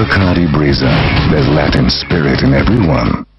Bacardi Breezer. There's Latin spirit in everyone.